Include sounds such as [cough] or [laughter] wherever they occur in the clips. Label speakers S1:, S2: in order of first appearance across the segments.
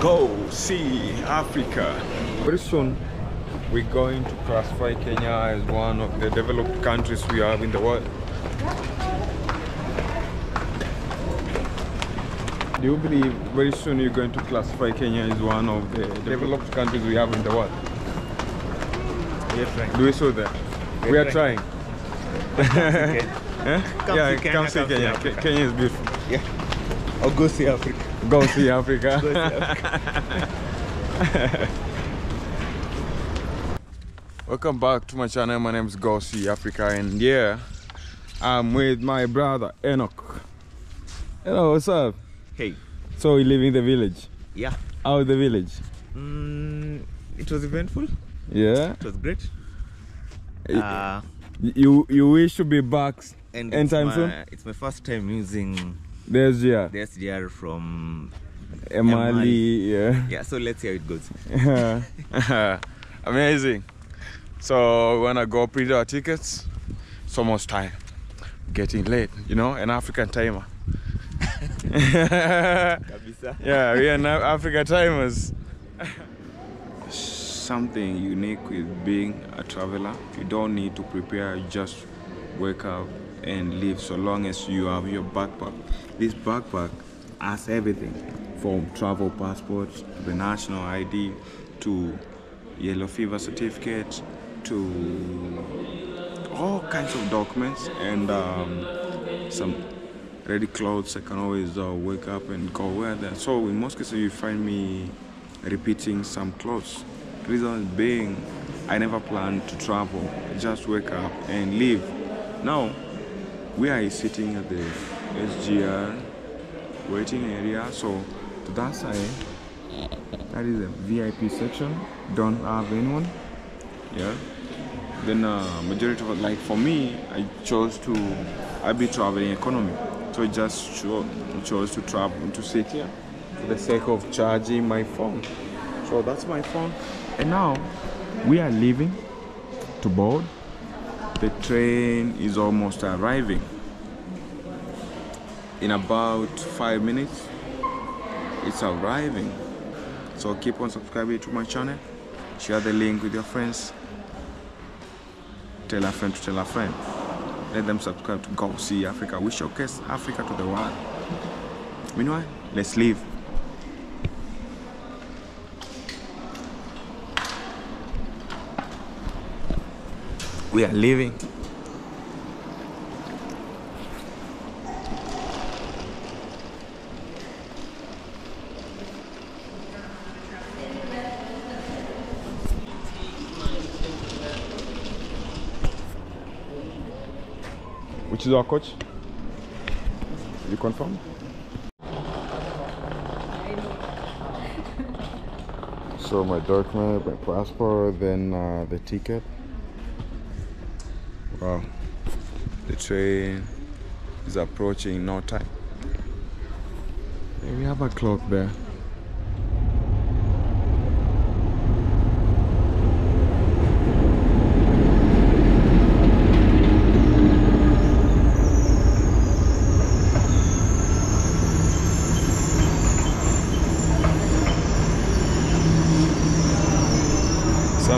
S1: Go see Africa. Very soon, we're going to classify Kenya as one of the developed countries we have in the world. Do you believe very soon you're going to classify Kenya as one of the developed countries we have in the world?
S2: We are trying.
S1: Do we so there?
S2: We're
S1: We are
S2: trying.
S1: trying. Eh?
S2: Come [laughs]
S1: yeah,
S2: see Kenya,
S1: come see
S2: see
S1: Kenya. Kenya is beautiful.
S2: Yeah. Or go see Africa.
S1: Go see Africa.
S2: Go see Africa. [laughs]
S1: Welcome back to my channel. My name is Go See Africa, and yeah, I'm with my brother Enoch. Hello, what's up?
S2: hey.
S1: So we live in the village.
S2: Yeah.
S1: How the village?
S2: Mm, it was eventful.
S1: Yeah.
S2: It was great. Uh,
S1: You you wish to be back
S2: and
S1: anytime soon?
S2: It's my first time using
S1: the SGR.
S2: the SGR from.
S1: Emali, yeah.
S2: Yeah, so let's see how it goes. Yeah. [laughs]
S1: Amazing. So we wanna go print our tickets. It's almost time. Getting late, you know, an African timer.
S2: Kabisa. [laughs]
S1: yeah, we are now Africa timers. Something unique with being a traveler. You don't need to prepare, you just wake up and leave so long as you have your backpack. This backpack has everything from travel passports the national ID to yellow fever certificate to all kinds of documents and um, some ready clothes. I can always uh, wake up and go wear them. So in most cases, you find me repeating some clothes. Reason being, I never plan to travel. I just wake up and leave. Now, we are sitting at the SGR waiting area. So to that side, that is a VIP section. Don't have anyone. Yeah. Then uh, majority of like for me, I chose to I be traveling economy. So I just cho- chose to travel to sit here for the sake of charging my phone. So that's my phone. And now we are leaving to board. The train is almost arriving. In about five minutes, it's arriving. So keep on subscribing to my channel. Share the link with your friends. Tell a friend to tell a friend. Let them subscribe to Go See Africa. We showcase Africa to the world. Meanwhile, let's leave. We are leaving. Is our coach? You confirm? So my document, my passport, then uh, the ticket. Wow, the train is approaching in no time. Yeah, we have a clock there.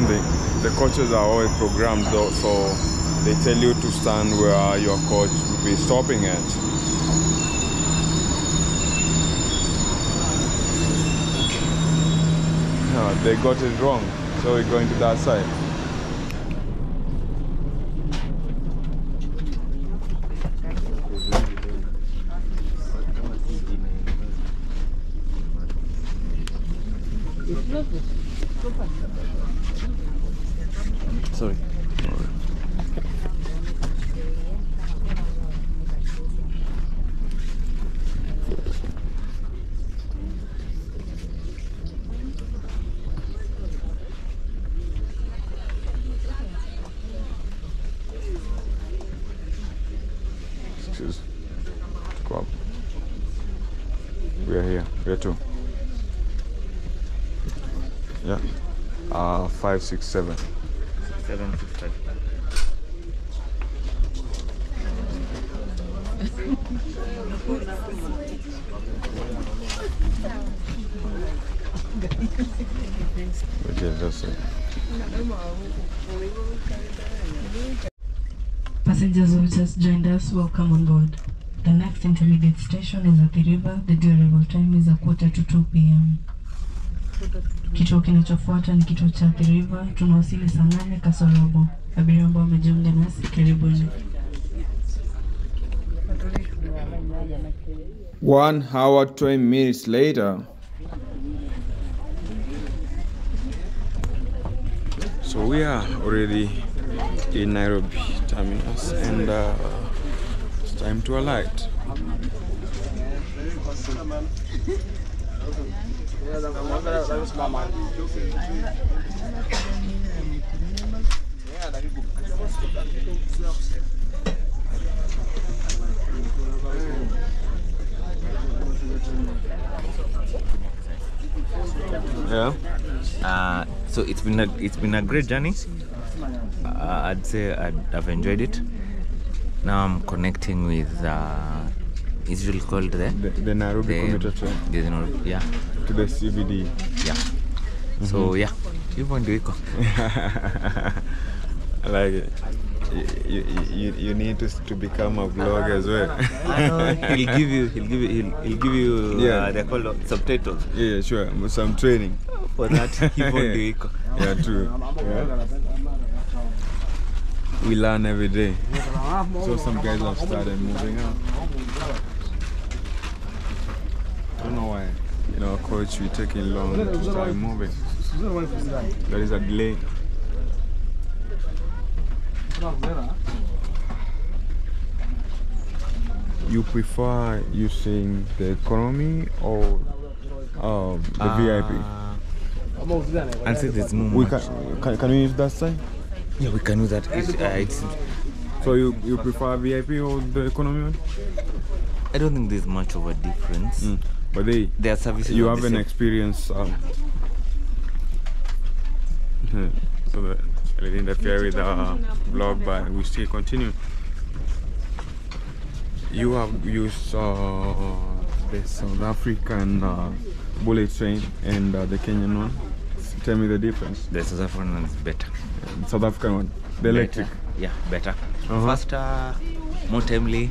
S1: The coaches are always programmed though, so they tell you to stand where your coach will be stopping at. No, they got it wrong, so we're going to that side.
S2: Sorry.
S1: Excuse. Go up. We are here. Where to? Yeah. Uh, five, six, seven.
S2: Seven to.
S1: Which is just.
S3: Passengers who just joined us, welcome on board. The next intermediate station is Athi River. The due arrival time is a quarter to 2 p.m. Kituo kinachofuata ni kituo cha Athi River. Tunawasili saa nane kasorobo. Abiria ambao wamejiunga nasi, karibuni.
S1: One hour, 20 minutes later. So we are already in Nairobi terminus and uh, it's time to alight. Yeah.
S2: Uh, so it's been a it's been a great journey. Uh, I'd say I'd, I've enjoyed it. Now I'm connecting with uh, is it called the
S1: The, the Nairobi
S2: the,
S1: commuter train
S2: the, Nairobi- yeah
S1: to the CBD.
S2: yeah. So yeah, hivyo ndio iko.
S1: I like it. You, you, you, you need to, to become a vlogger as well. [laughs]
S2: he'll give you he'll give you he'll, he'll give you
S1: Yeah.
S2: uh, they're called subtitles
S1: yeah, sure. Some training.
S2: for that. hivyo ndio iko.
S1: Yeah, true. Yeah. We learn every day. So some guys have started moving out. I don't know why. You know, coach, we taking long to start moving. There is a delay. You prefer using the economy or um, the VIP?
S2: Uh, I'll say there's no
S1: We
S2: much.
S1: can, can can we use that side?
S2: Yeah, we can do that. It's, uh, it's,
S1: So you you prefer VIP or the economy one?
S2: I don't think there's much of a difference.
S1: Mm. But they
S2: Their services
S1: you
S2: have
S1: an
S2: same.
S1: experienced um [laughs] so that I didn't interfere with the vlog but we still continue. You have used uh, the South African uh, bullet train and uh, the Kenyan one. Tell me the difference.
S2: The South African one is better.
S1: South African one, the electric.
S2: Better. Yeah, better.
S1: Uh-huh.
S2: Faster, more timely.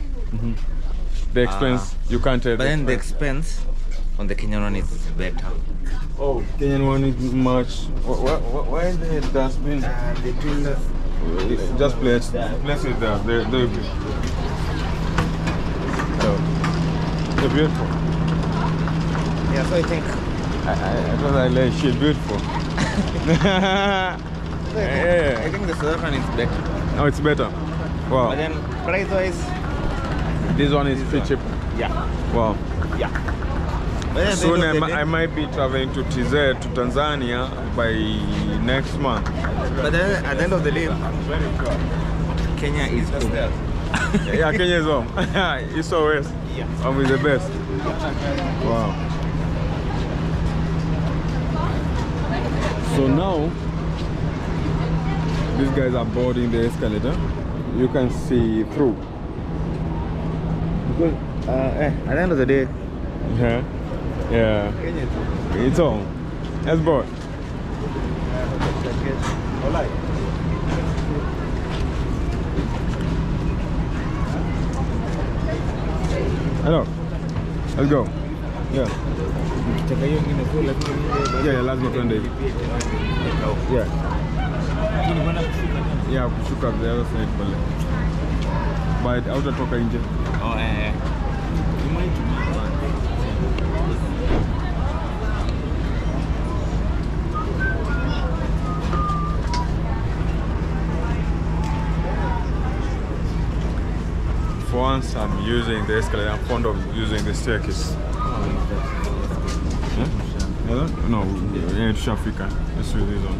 S1: The expense ah. you can't tell.
S2: But
S1: the
S2: then the
S1: expense.
S2: expense on the Kenyan one is better.
S1: Oh, Kenyan one is much. Wh- wh- wh- Why is ah, the dustbin? Just place, place it there. They, they, so, they're beautiful.
S2: Yeah, so I think
S1: I, I, I thought I like shit beautiful. [laughs] [laughs]
S2: yeah, I
S1: yeah.
S2: think the South African is better.
S1: Oh, it's better.
S2: But
S1: Wow.
S2: then price wise,
S1: This one is pretty cheap.
S2: yeah,
S1: Wow.
S2: yeah. But then at the
S1: Soon I,
S2: of the
S1: mi-
S2: day-
S1: I might be traveling to TZ to Tanzania by next month.
S2: But then at the end of the day, Kenya is home. [laughs]
S1: yeah, Kenya is home. [laughs] it's always.
S2: Yeah.
S1: Home is the best. Wow. So now, these guys are boarding the escalator. You can see through.
S2: Uh, eh, at the end of the day,
S1: Yeah. Yeah. It's home. Let's board. Hello. Let's go. Yeah. Yeah, yeah, lazima tuende hivi. Yeah. Yeah, kushuka the other side pale. But hautatoka nje. Once, I'm using the escalator. I'm fond of using the staircase. Hmm? Yeah? Yeah, No, yeah, tushafika. Let's use this one.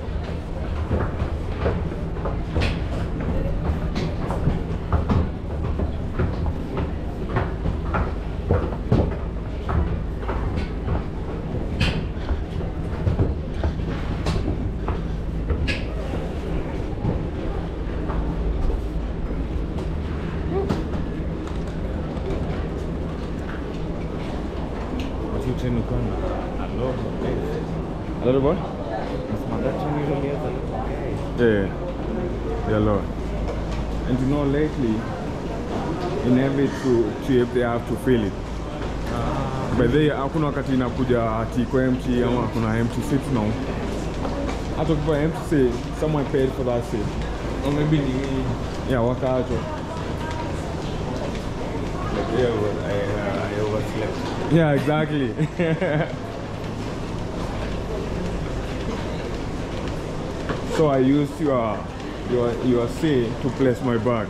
S2: Hotel kwenda. Hello.
S1: A little boy? Yeah, yeah, Lord. And you know, lately, in every two trip they have to fill it. By the way, hakuna wakati inakuja ati kwa empty ama kuna empty seat no. Hata kwa empty seat, someone paid for that seat.
S2: Or maybe ni
S1: Yeah, wakaacho.
S2: yeah, I, uh, I overslept.
S1: Yeah, exactly. [laughs] so I used your your your say to place my bag.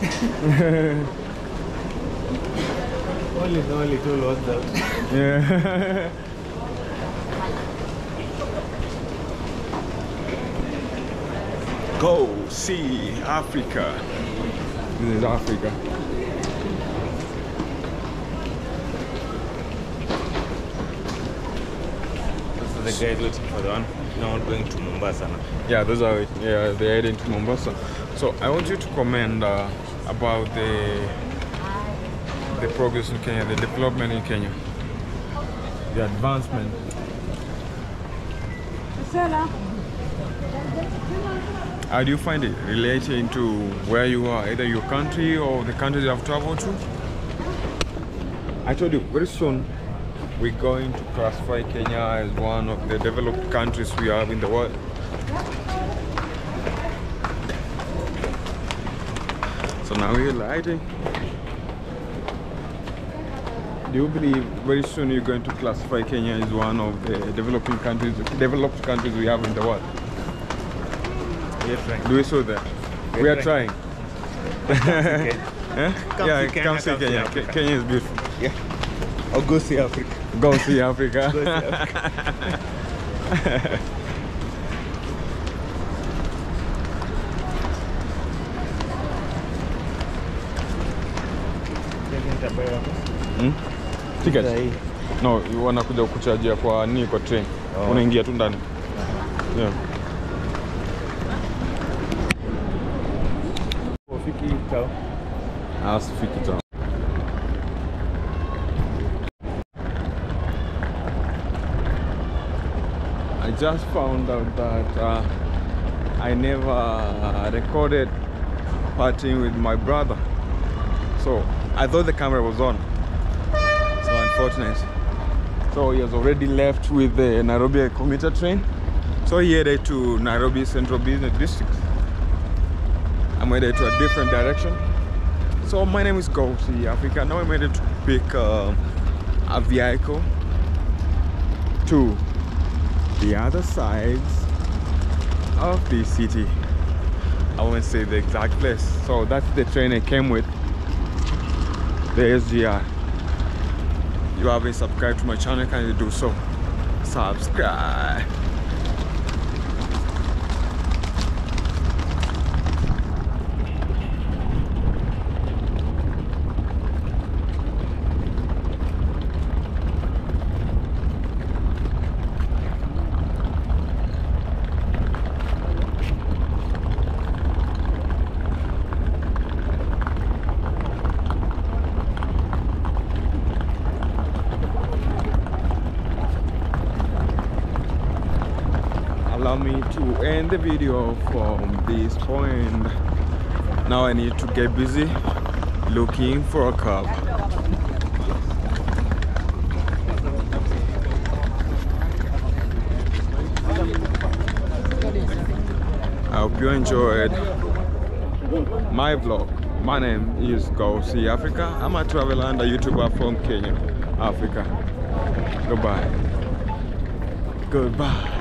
S1: [laughs]
S2: Only the only tool was that.
S1: Yeah. [laughs] Go see Africa. This is Africa.
S2: So the guy is waiting for the one. Now going to Mombasa now.
S1: Yeah, those are yeah they're heading to Mombasa. So I want you to comment uh, about the the progress in Kenya, the development in Kenya, the advancement. How do you find it relating to where you are, either your country or the countries you have traveled to? I told you very soon we're going to classify Kenya as one of the developed countries we have in the world. So now we're lighting. Do you believe very soon you're going to classify Kenya as one of the developing countries, developed countries we have in the world?
S2: We are trying.
S1: Do we so that?
S2: We're
S1: We are
S2: trying.
S1: trying. Eh?
S2: Come [laughs]
S1: yeah,
S2: see Kenya,
S1: come see
S2: come see
S1: Kenya. Kenya is beautiful.
S2: Yeah. I'll go see Africa.
S1: Go see Africa.
S2: Go see Africa.
S1: Hmm? Ticket? No, wanakuja kuchajia kwa ni kwa train.
S2: Oh.
S1: Unaingia tu ndani. Yeah.
S2: Ufiki tao.
S1: Ah, town. I just found out that uh, I never recorded partying with my brother. So I thought the camera was on. So unfortunate. So he has already left with the Nairobi commuter train. So he headed to Nairobi Central Business District. I'm headed to a different direction. So my name is Go See Africa. Now I'm ready to pick uh, a vehicle to the other sides of the city. I won't say the exact place. So that's the train I came with. The SGR. You haven't subscribed to my channel, can you do so? Subscribe. Me to end the video from this point now i need to get busy looking for a cab I hope you enjoyed my vlog. My name is Go See Africa. I'm a traveler and a YouTuber from Kenya, Africa. Goodbye. Goodbye.